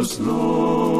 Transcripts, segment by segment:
Hurry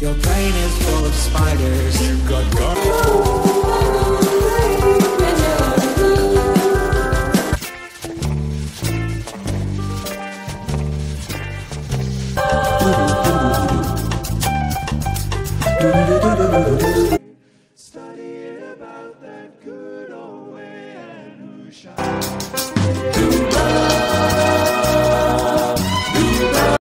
Your brain is full of spiders. You've got Studying about that good old way and who shot